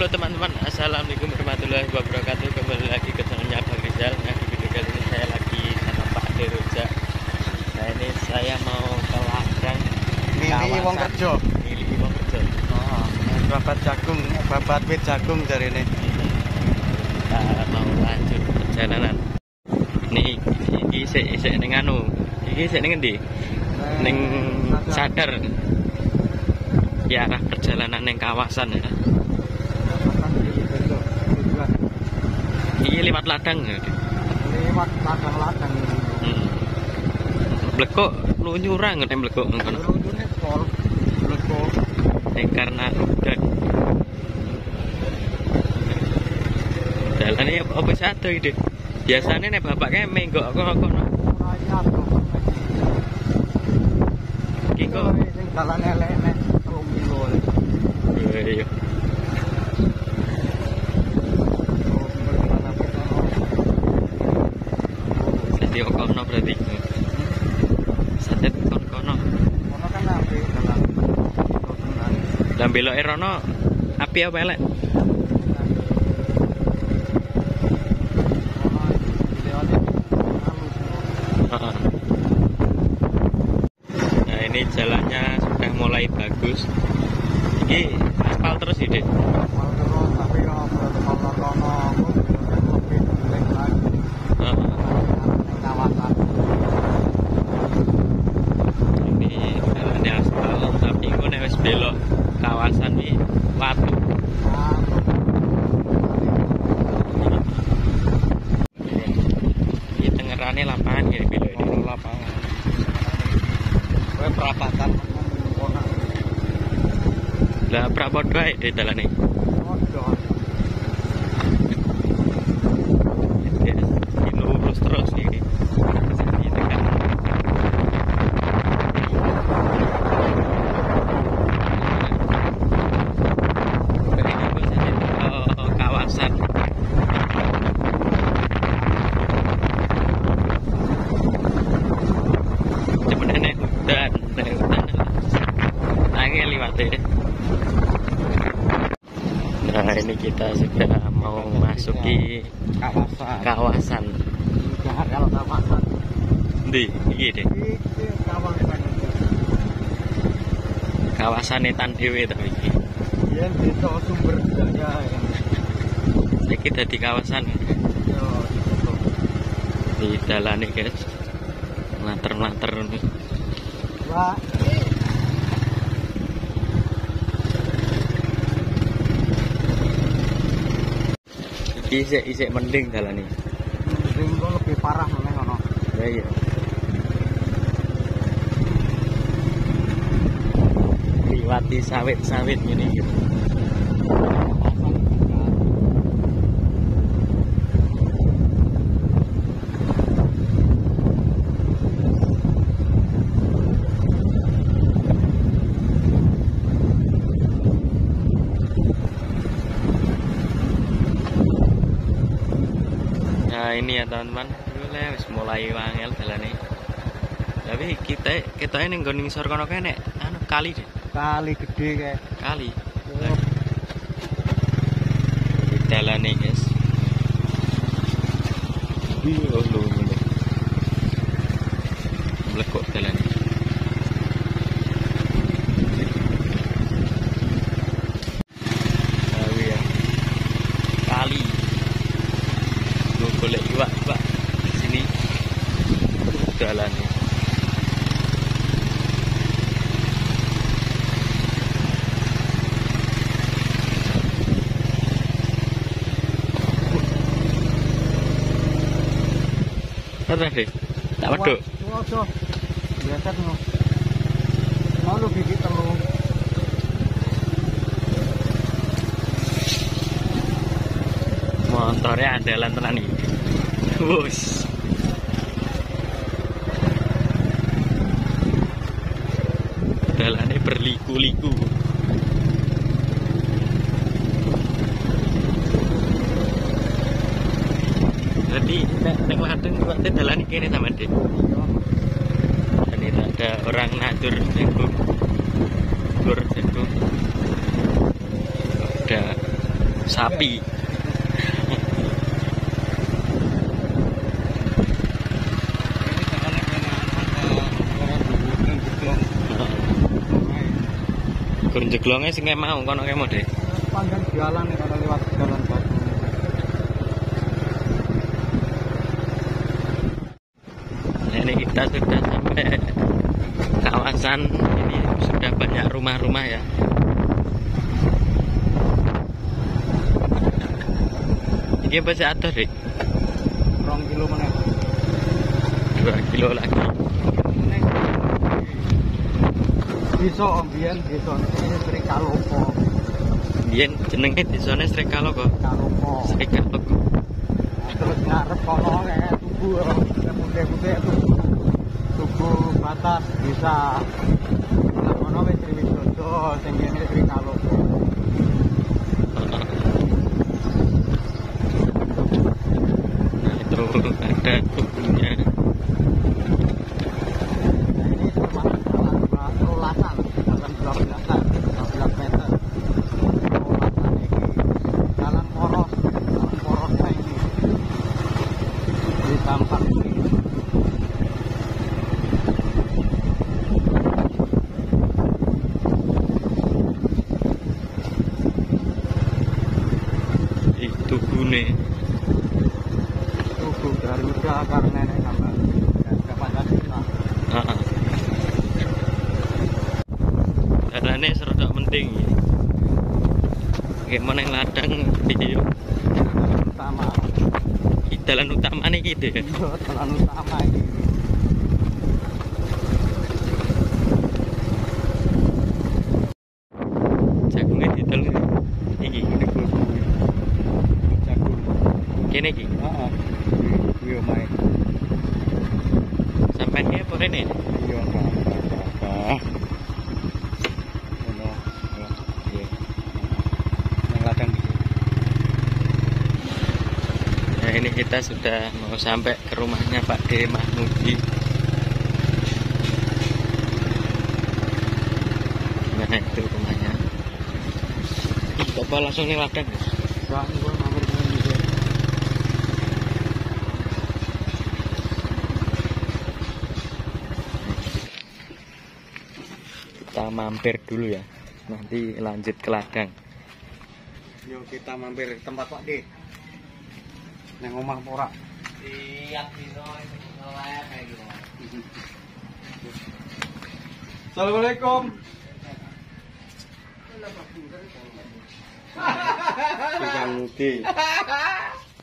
Halo teman-teman, Assalamualaikum warahmatullahi wabarakatuh. Kembali lagi ke channelnya Bang Rizal. Nah di video kali ini saya lagi sama Pak Deroja. Nah ini saya mau ke ladang Milih wong kerja. Milih wong kerja. Oh, babat jagung, babat wit jagung dari ini. Kita mau lanjut perjalanan. Ini iki isik isik ning anu. Iki isik ning endi? Ning sadar. Ya arah perjalanan ning kawasan ya Lewat ladang ya Lewat ladang-ladang. Hmm. Blekok lu nyurang nek blekok ngono. Pol, lego. Nek karena udah Dalane apa satu ide. Biasanya nek bapak. Iki kok dalan elek-elek 3 kilo. iya iya. Jadi kono berarti. Sadet kono kono. Ono kan ape dalan. Lah beloke rono api apa elek? Nah ini jalannya sudah mulai bagus. Ini aspal terus ide. Ini jalannya aspal, tapi gue nek wis belok kawasan ini watu. Ini tengerane lapangan ya belok ini. perapatan Lah prapodo ae di dalane. Ya, Ini lurus terus ini. Ini tekan. Dari itu saja ke kawasan. Cuman nek hutan, nek hutan. Angin liwat deh. Nah ini kita sudah mau masuki kawasan. kawasan. Kawasan. Di iki deh kawasan etan dewe tapi iki? Yang itu sumber daya iki dadi kawasan. Ditutup di dalane guys. Lanter-lanter Wah, isik isik mending dalane Ringo lebih parah meneh ono. ya iya liwati sawit-sawit ini gitu. Nah ini ya teman-teman, Mulai wis mulai wangel dalane. Tapi kita kita ini nggak ngisor kono kene, anu kali deh, Kali gede kayak. kali. Di dalane guys. Iya lho ngene. Mlekok dalane. Kali ya. Kali. Iwak di sini. Jalannya. Apa deh? Tak. Biasa tuh. Mau lu. Motornya andalan tenan iki. Wus. Dalane berliku-liku. Jadi nek nek ladeng waktu dalan iki sama Dek. Dan itu ada orang ngatur jagung. Gur jagung. Ada sapi. Ini jalannya kena orang dulu dan jeglong. Gur jeglonge sing kayak mau kono kayak mau deh. Panjang jalan nih kalau lewat jalan batu. Ini kita sudah sampai kawasan ini sudah banyak rumah-rumah ya. Ini masih ada deh, Rong kilo mana? dua kilo lagi. Desa mbiyen desa ini Mbiyen jenenge desane Srikalopo. Kalopo. Srikalopo. Terus ngarep kono eh tugu putih-putih itu. Tugu batas desa. Kono wis Srikalopo sing jenenge Srikalopo. Nah, itu ada Darane serodok penting. Gimana yang ladang di Utama, jalan utama nih gitu ya. jalan utama ini. Jagungnya didol iki Ini gue jagung. kene iki. Heeh. Iya, Mai. Sampai ki apa rene? Iya, kakak. Ono, kita sudah mau sampai ke rumahnya Pak D Mahmudi. Nah itu rumahnya. Bapak langsung nih ladang. ya? Kita mampir dulu ya. Nanti lanjut ke ladang. Yuk kita mampir ke tempat Pak D. Neng omah pora. Siap dino ngelek kayak gitu. Assalamualaikum. Tukang Nudi.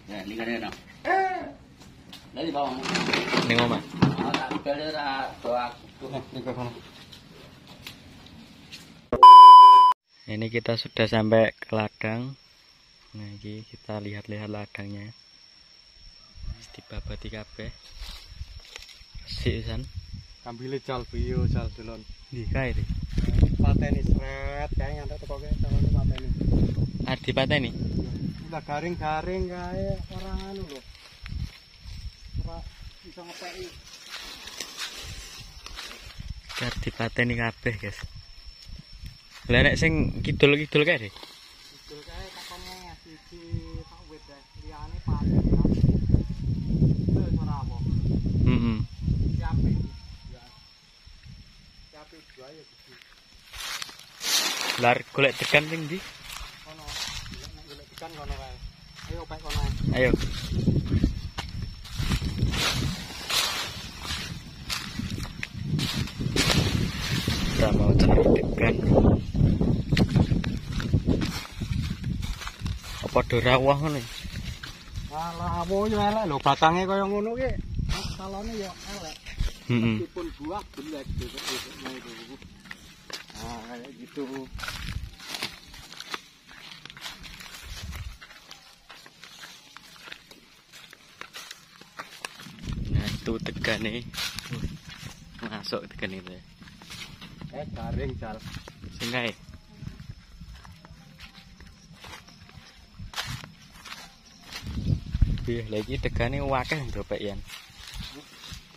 Ya, ini kan enak. Dari bawah. Ning omah. Oh, tak beli ra doa. Niku kono. Ini kita sudah sampai ke ladang. Nah, ini kita lihat-lihat ladangnya. Dibabati kabeh. Resik san. Kambile cal biyo cal delon. Ndi kae iki? Pateni sret kae ngantek teko kene calone pateni. Arep dipateni. Udah garing-garing kae ora anu lho. Ora bisa ngepeki. Arep dipateni kabeh, guys. Lah nek sing kidul-kidul kae deh. Betul kae takone siji tak wit ya. Liyane pateni. Itu ora apa. Heeh. Siape iki? Ya. Siape dua ya iki. Lar golek tekan sing ndi? Kono. Golek ikan kono kae. Ayo pek kono. Ayo. Kita mau cari tekan. Apa dorawah ngono? Alah apa yo elek lho batange kaya ngono ki. Salone yo elek. Meskipun buah gitu besoknya itu. Nah, kayak gitu. Nah, itu tekan nih. Masuk tekan itu. Eh garing jal. Sing kae. Wih, lagi tegane wakeh ndopek yan.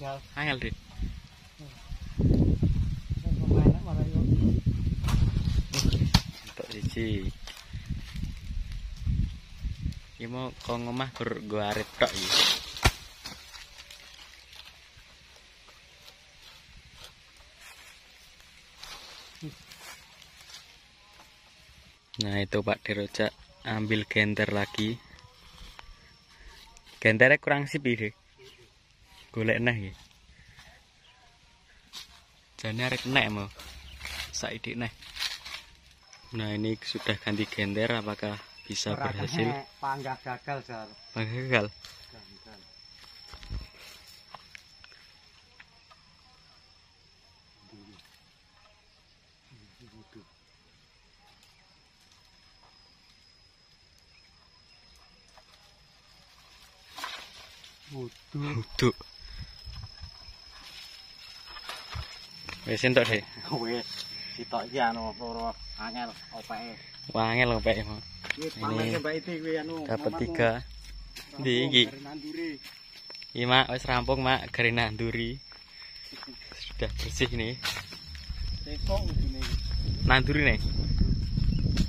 Duh, angel yo. Untuk siji. Iki mau kok ngomah gur gua arit tok iki. Nah itu Pak Deroja ambil genter lagi. Genternya kurang sip deh. Golek nah iki. Jane arek nek mau. Saiki nek. Nah ini sudah ganti genter apakah bisa berhasil? Panggah gagal jar. Gagal. Gagal. Wudu. Duduk. Wis entuk deh. Wes. Sitok iki anu loro angel opeke. Kok Pak. Iki Ini anu. Dapat tiga. Ndi iki? Iya mak, wis rampung mak, garina nanduri. Sudah bersih nih. Iki. Nanduri nih.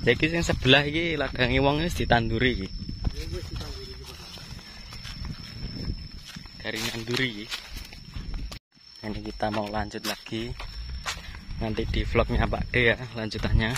Jadi yang sebelah iki ladangi wong wis ditanduri iki. Ya wis iki. Dari nanduri iki. Ini kita mau lanjut lagi. Nanti di vlognya Pak D ya lanjutannya.